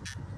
you